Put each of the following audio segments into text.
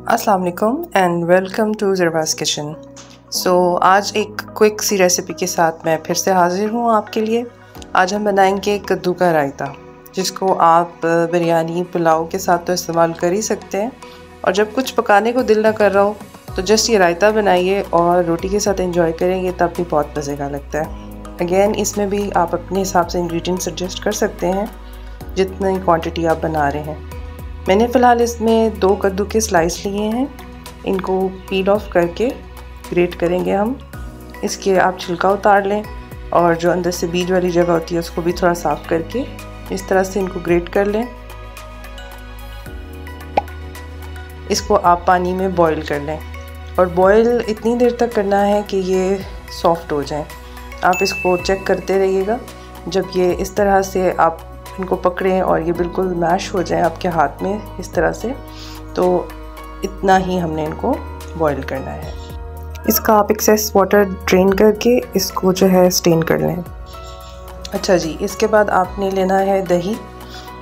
अस्सलाम वालेकुम and welcome to Jarbaz kitchen so आज एक क्विक सी रेसिपी के साथ मैं फिर से हाज़िर हूँ आपके लिए। आज हम बनाएँगे कद्दू का रायता, जिसको आप बिरयानी, पुलाव के साथ तो इस्तेमाल कर ही सकते हैं। और जब कुछ पकाने को दिल ना कर रहा हो तो जस्ट ये रायता बनाइए और रोटी के साथ इंजॉय करेंगे तब भी बहुत मज़े का लगता है। अगेन इसमें भी आप अपने हिसाब से इंग्रेडिएंट्स एडजस्ट कर सकते हैं, जितनी क्वांटिटी आप बना रहे हैं। मैंने फ़िलहाल इसमें दो कद्दू के स्लाइस लिए हैं। इनको पील ऑफ़ करके ग्रेट करेंगे हम। इसके आप छिलका उतार लें और जो अंदर से बीज वाली जगह होती है उसको भी थोड़ा साफ़ करके इस तरह से इनको ग्रेट कर लें। इसको आप पानी में बॉईल कर लें। और बॉईल इतनी देर तक करना है कि ये सॉफ्ट हो जाए। आप इसको चेक करते रहिएगा। जब ये इस तरह से आप इनको पकड़ें और ये बिल्कुल मैश हो जाए आपके हाथ में इस तरह से। तो इतना ही हमने इनको बॉईल करना है। इसका आप एक्सेस वाटर ड्रेन करके इसको जो है स्टेन कर लें। अच्छा जी, इसके बाद आपने लेना है दही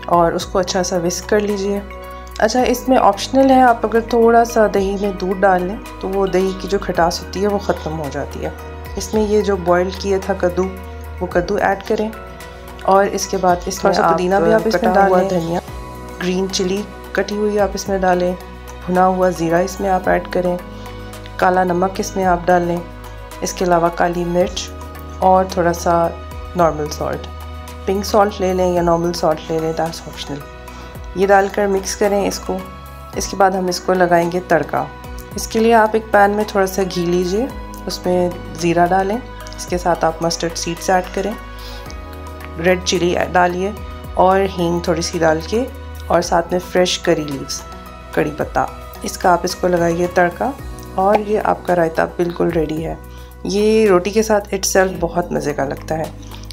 और उसको अच्छा सा विस्क कर लीजिए। अच्छा इसमें ऑप्शनल है, आप अगर थोड़ा सा दही में दूध डाल लें तो वो दही की जो खटास होती है, वो ख़त्म हो जाती है। इसमें ये जो बॉईल किया था कद्दू, वो कद्दू ऐड करें। और इसके बाद इसमें पुदीना भी आप इसमें डालें। धनिया ग्रीन चिली कटी हुई आप इसमें डालें भुना हुआ ज़ीरा इसमें आप ऐड करें काला नमक इसमें आप डाल लें इसके अलावा काली मिर्च और थोड़ा सा नॉर्मल सॉल्ट पिंक सॉल्ट ले लें या नॉर्मल सॉल्ट ले लें दैट्स ऑप्शनल ये डालकर मिक्स करें इसको। इसके बाद हम इसको लगाएँगे तड़का। इसके लिए आप एक पैन में थोड़ा सा घी लीजिए उसमें ज़ीरा डालें। इसके साथ आप मस्टर्ड सीड्स ऐड करें। रेड चिली डालिए और हींग थोड़ी सी डाल के और साथ में फ्रेश करी लीव्स कड़ी पत्ता। इसका आप इसको लगाइए तड़का और ये आपका रायता बिल्कुल रेडी है। ये रोटी के साथ इट्स बहुत मज़े का लगता है।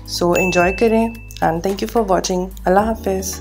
सो so, इन्जॉय करें and thank you for watching अल्लाह हाफिज़।